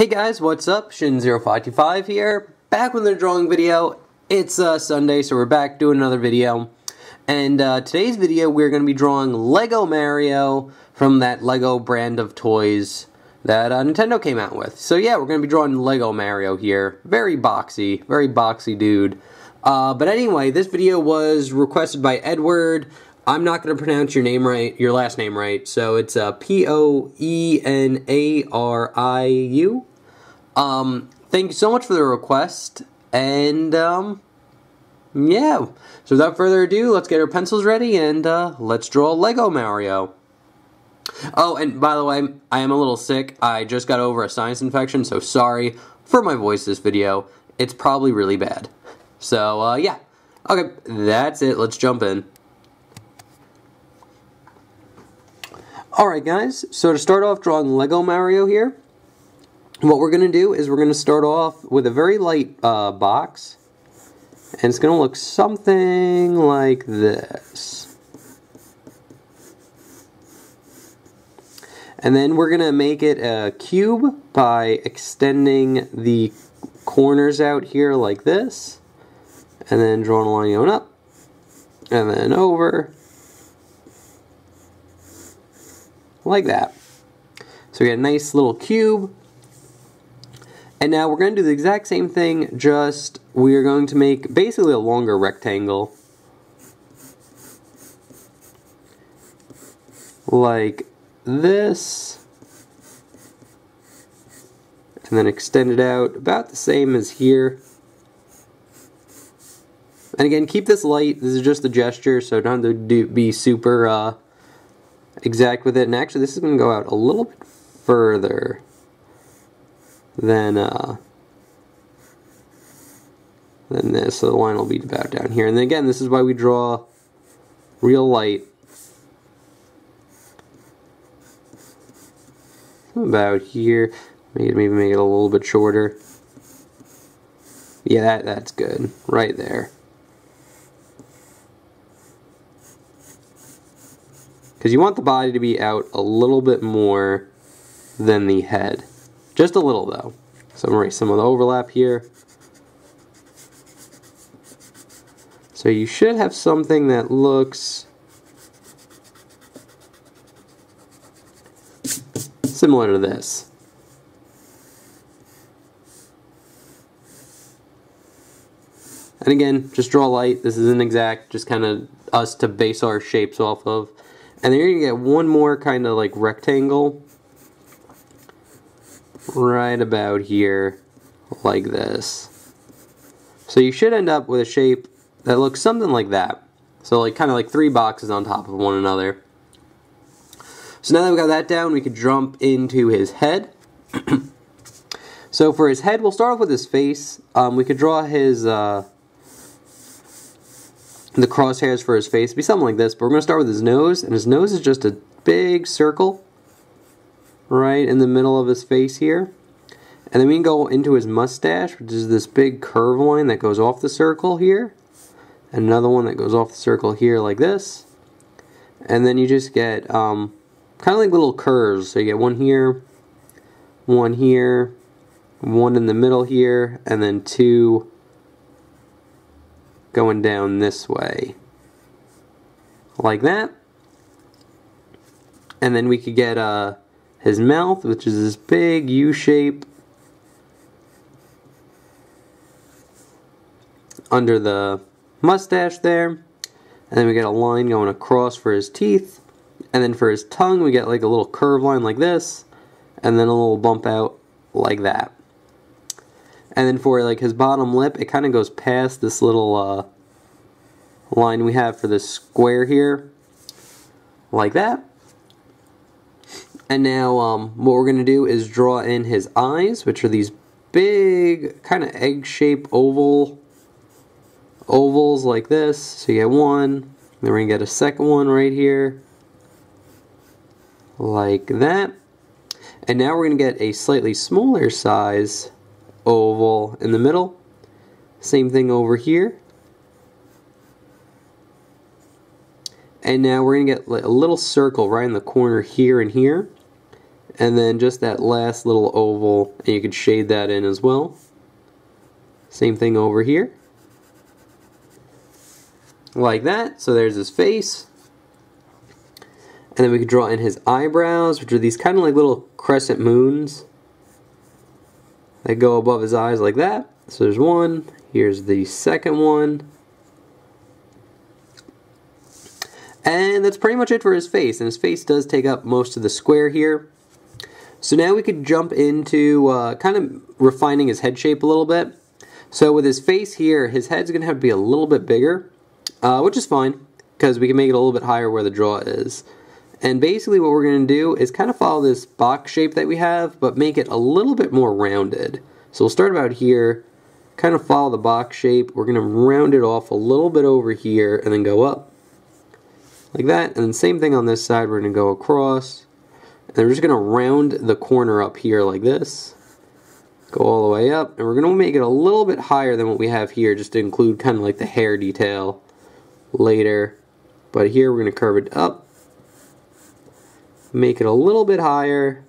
Hey guys, what's up? Xin0555 here, back with another drawing video. It's uh, Sunday, so we're back doing another video. And uh, today's video, we're going to be drawing Lego Mario from that Lego brand of toys that uh, Nintendo came out with. So yeah, we're going to be drawing Lego Mario here. Very boxy, very boxy dude. Uh, but anyway, this video was requested by Edward. I'm not going to pronounce your name right, your last name right. So it's uh, P-O-E-N-A-R-I-U. Um, thank you so much for the request. And, um, yeah. So without further ado, let's get our pencils ready and uh, let's draw Lego Mario. Oh, and by the way, I am a little sick. I just got over a sinus infection, so sorry for my voice this video. It's probably really bad. So, uh, yeah. Okay, that's it. Let's jump in. Alright guys, so to start off drawing Lego Mario here, what we're going to do is we're going to start off with a very light uh, box, and it's going to look something like this. And then we're going to make it a cube by extending the corners out here like this, and then drawing a line going up, and then over, like that. So we get a nice little cube. And now we're going to do the exact same thing, just we are going to make basically a longer rectangle. Like this. And then extend it out about the same as here. And again, keep this light. This is just a gesture, so don't have to do, be super uh, exact with it. And actually, this is going to go out a little bit further than uh, than this. So the line will be about down here. And then again, this is why we draw real light. About here. Maybe maybe make it a little bit shorter. Yeah, that, that's good. Right there. Because you want the body to be out a little bit more than the head. Just a little though. So I'm erase some of the overlap here. So you should have something that looks similar to this. And again, just draw light. This isn't exact, just kind of us to base our shapes off of. And then you're going to get one more kind of like rectangle right about here like this. So you should end up with a shape that looks something like that. So like kind of like three boxes on top of one another. So now that we got that down, we could jump into his head. so for his head, we'll start off with his face. Um, we could draw his uh, the crosshairs for his face be something like this, but we're going to start with his nose, and his nose is just a big circle right in the middle of his face here. And then we can go into his mustache, which is this big curve line that goes off the circle here. And another one that goes off the circle here like this. And then you just get um, kind of like little curves. So you get one here, one here, one in the middle here, and then two going down this way. Like that. And then we could get uh, his mouth, which is this big U shape under the mustache there. And then we get a line going across for his teeth. And then for his tongue, we get like a little curve line like this. And then a little bump out like that. And then for like his bottom lip, it kind of goes past this little uh, line we have for this square here, like that. And now um, what we're going to do is draw in his eyes, which are these big kind of egg-shaped oval ovals like this. So you get one, then we're going to get a second one right here, like that. And now we're going to get a slightly smaller size oval in the middle. Same thing over here. And now we're going to get a little circle right in the corner here and here. And then just that last little oval, and you could shade that in as well. Same thing over here. Like that. So there's his face. And then we could draw in his eyebrows, which are these kind of like little crescent moons that go above his eyes like that. So there's one. Here's the second one. And that's pretty much it for his face. And his face does take up most of the square here. So now we could jump into uh, kind of refining his head shape a little bit. So with his face here, his head's going to have to be a little bit bigger, uh, which is fine because we can make it a little bit higher where the jaw is. And basically what we're going to do is kind of follow this box shape that we have, but make it a little bit more rounded. So we'll start about here, kind of follow the box shape. We're going to round it off a little bit over here and then go up like that. And then same thing on this side, we're going to go across. And we're just going to round the corner up here like this. Go all the way up. And we're going to make it a little bit higher than what we have here, just to include kind of like the hair detail later. But here we're going to curve it up. Make it a little bit higher.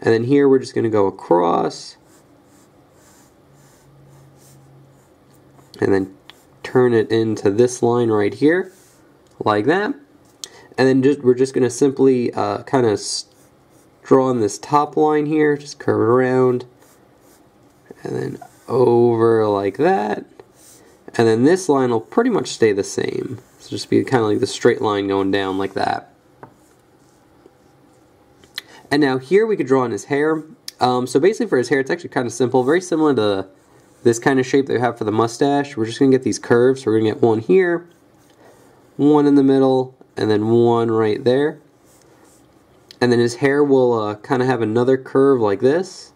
And then here we're just going to go across. And then turn it into this line right here like that. And then just we're just going to simply uh, kind of draw on this top line here, just curve it around, and then over like that. And then this line will pretty much stay the same. So just be kind of like the straight line going down like that. And now here we could draw on his hair. Um, so basically for his hair, it's actually kind of simple, very similar to this kind of shape that we have for the mustache. We're just going to get these curves. So we're going to get one here, one in the middle, and then one right there. And then his hair will uh, kind of have another curve like this.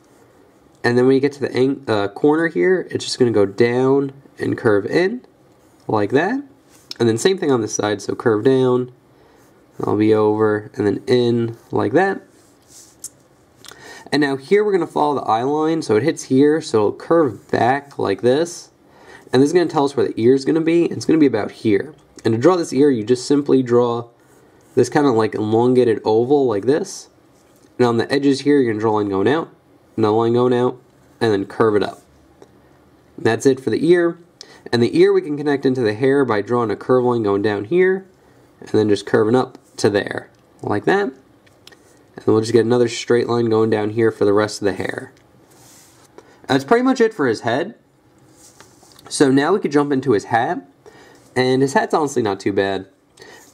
And then when you get to the uh, corner here, it's just going to go down and curve in, like that. And then same thing on this side, so curve down, I'll be over, and then in, like that. And now here we're going to follow the eye line, so it hits here, so it'll curve back like this. And this is going to tell us where the ear is going to be, it's going to be about here. And to draw this ear, you just simply draw this kind of like elongated oval like this. And on the edges here, you're going to draw a line going out, another line going out, and then curve it up. And that's it for the ear. And the ear we can connect into the hair by drawing a curve line going down here, and then just curving up to there, like that. And we'll just get another straight line going down here for the rest of the hair. That's pretty much it for his head. So now we could jump into his hat. And his hat's honestly not too bad.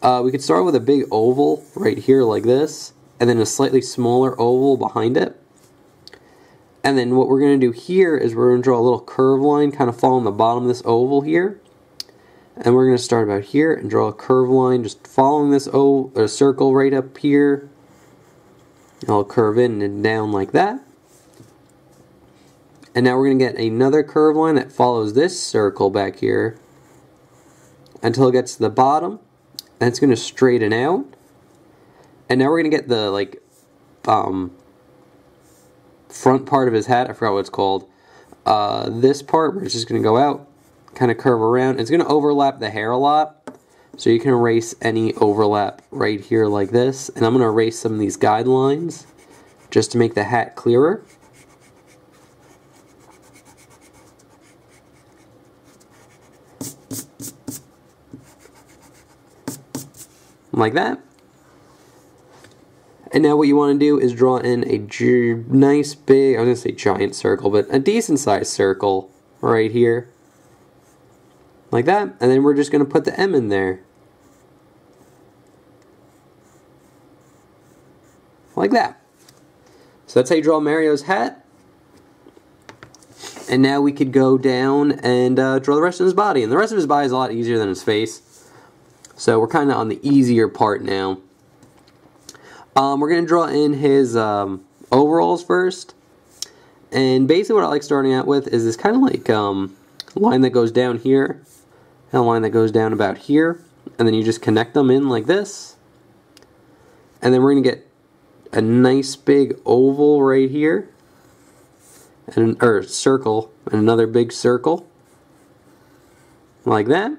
Uh, we could start with a big oval right here like this, and then a slightly smaller oval behind it. And then what we're going to do here is we're going to draw a little curve line kind of following the bottom of this oval here. And we're going to start about here and draw a curve line just following this oval, or circle right up here. I'll curve in and down like that. And now we're going to get another curve line that follows this circle back here until it gets to the bottom and it's going to straighten out. And now we're going to get the like um, front part of his hat I forgot what it's called. Uh, this part where it's just going to go out kind of curve around. It's going to overlap the hair a lot. So you can erase any overlap right here like this. And I'm going to erase some of these guidelines just to make the hat clearer like that. And now what you want to do is draw in a nice big, I was going to say giant circle, but a decent sized circle right here. Like that. And then we're just going to put the M in there. Like that. So that's how you draw Mario's hat. And now we could go down and uh, draw the rest of his body. And the rest of his body is a lot easier than his face. So we're kind of on the easier part now. Um, we're going to draw in his um, overalls first. And basically what I like starting out with is this kind of like um, line that goes down here. And a line that goes down about here. And then you just connect them in like this. And then we're going to get a nice big oval right here. And, or circle. And another big circle. Like that.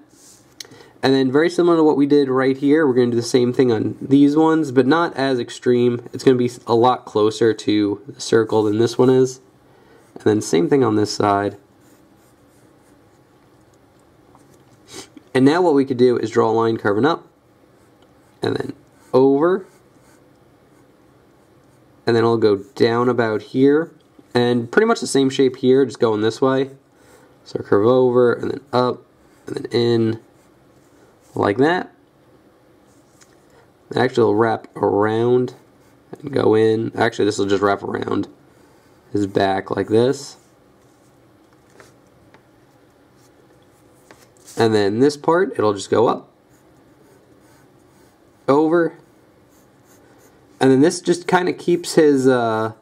And then very similar to what we did right here, we're going to do the same thing on these ones, but not as extreme. It's going to be a lot closer to the circle than this one is. And then same thing on this side. And now what we could do is draw a line curving up, and then over, and then it'll go down about here, and pretty much the same shape here, just going this way. So curve over, and then up, and then in, like that. Actually, it'll wrap around and go in. Actually, this will just wrap around his back like this. And then this part, it'll just go up, over, and then this just kind of keeps his uh,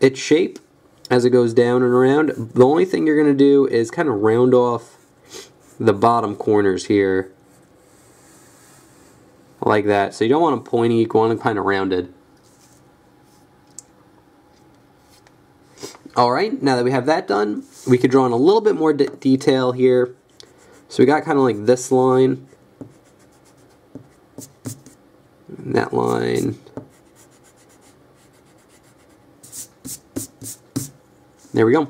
its shape as it goes down and around. The only thing you're going to do is kind of round off the bottom corners here like that. So you don't want them pointy, you want them kind of rounded. Alright, now that we have that done, we could draw in a little bit more de detail here. So we got kind of like this line, and that line, there we go.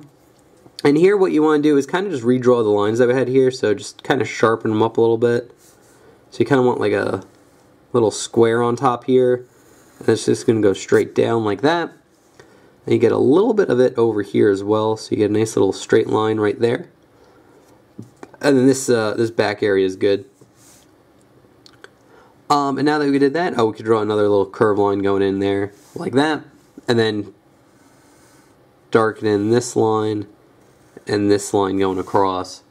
And here what you want to do is kind of just redraw the lines that we had here, so just kind of sharpen them up a little bit. So you kind of want like a little square on top here, and it's just going to go straight down like that. And you get a little bit of it over here as well, so you get a nice little straight line right there. And then this uh, this back area is good. Um, and now that we did that, oh, we could draw another little curve line going in there, like that. And then darken in this line and this line going across.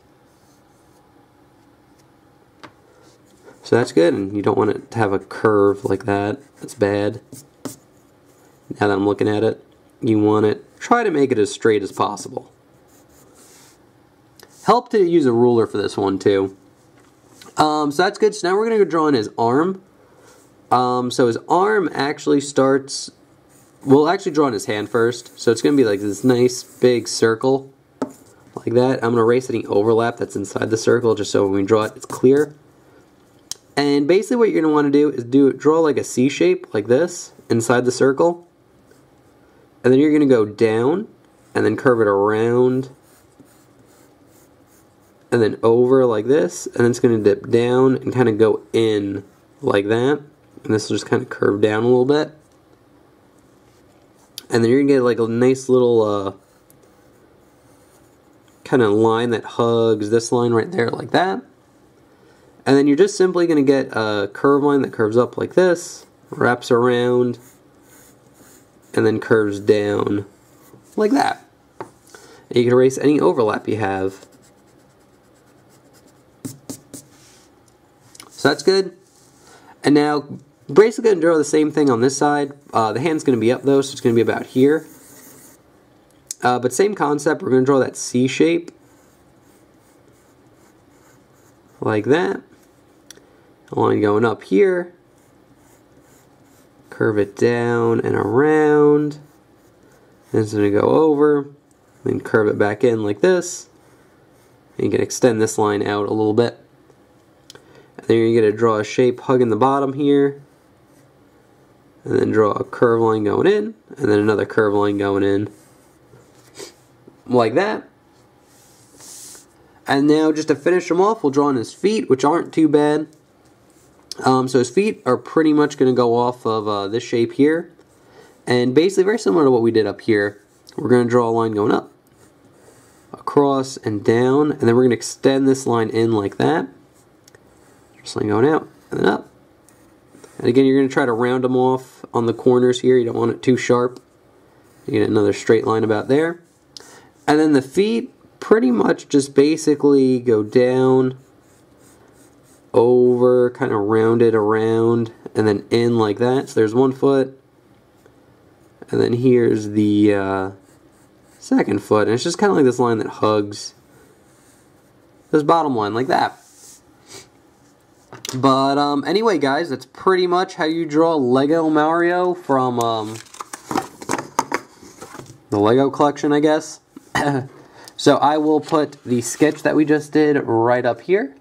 So that's good, and you don't want it to have a curve like that. That's bad. Now that I'm looking at it, you want it, try to make it as straight as possible. Help to use a ruler for this one too. Um, so that's good. So now we're going to go draw in his arm. Um, so his arm actually starts, we'll actually draw in his hand first. So it's going to be like this nice big circle like that. I'm going to erase any overlap that's inside the circle just so when we draw it, it's clear. And basically what you're going to want to do is do draw like a C shape like this inside the circle. And then you're going to go down and then curve it around and then over like this and then it's going to dip down and kind of go in like that and this will just kind of curve down a little bit and then you're going to get like a nice little uh, kind of line that hugs this line right there like that. And then you're just simply going to get a curve line that curves up like this, wraps around, and then curves down like that. And you can erase any overlap you have. So that's good. And now, basically going to draw the same thing on this side. Uh, the hand's going to be up though, so it's going to be about here. Uh, but same concept, we're going to draw that C shape. Like that. Line going up here. Curve it down and around. Then it's going to go over. Then curve it back in like this. And you can extend this line out a little bit. And then you're going to draw a shape hugging the bottom here. And then draw a curve line going in. And then another curve line going in like that. And now just to finish him off, we'll draw on his feet, which aren't too bad. Um, so his feet are pretty much going to go off of uh, this shape here. And basically very similar to what we did up here. We're going to draw a line going up, across, and down. And then we're going to extend this line in like that. Just line going out, and then up. And again, you're going to try to round them off on the corners here. You don't want it too sharp. You get another straight line about there. And then the feet pretty much just basically go down, over, kind of rounded around, and then in like that. So there's one foot. And then here's the uh, second foot. And it's just kind of like this line that hugs this bottom line like that. But um, anyway, guys, that's pretty much how you draw Lego Mario from um, the Lego collection, I guess. So I will put the sketch that we just did right up here.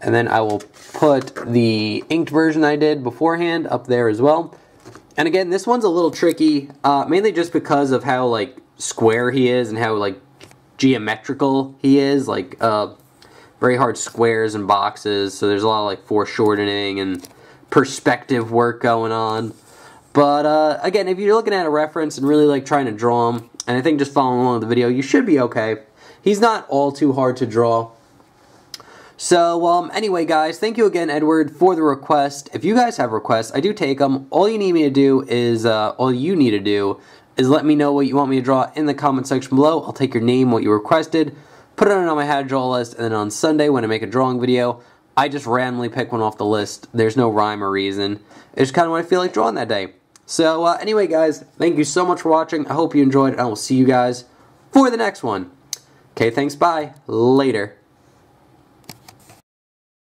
And then I will put the inked version I did beforehand up there as well. And again, this one's a little tricky, uh, mainly just because of how like square he is and how like geometrical he is, like uh, very hard squares and boxes. So there's a lot of like foreshortening and perspective work going on. But uh, again, if you're looking at a reference and really like trying to draw him, and I think just following along with the video, you should be okay. He's not all too hard to draw. So, um, anyway, guys, thank you again, Edward, for the request. If you guys have requests, I do take them. All you need me to do is, uh, all you need to do is let me know what you want me to draw in the comment section below. I'll take your name, what you requested, put it on my how to draw list, and then on Sunday when I make a drawing video, I just randomly pick one off the list. There's no rhyme or reason. It's kind of what I feel like drawing that day. So, uh, anyway, guys, thank you so much for watching. I hope you enjoyed, and I will see you guys for the next one. Okay, thanks, bye. Later.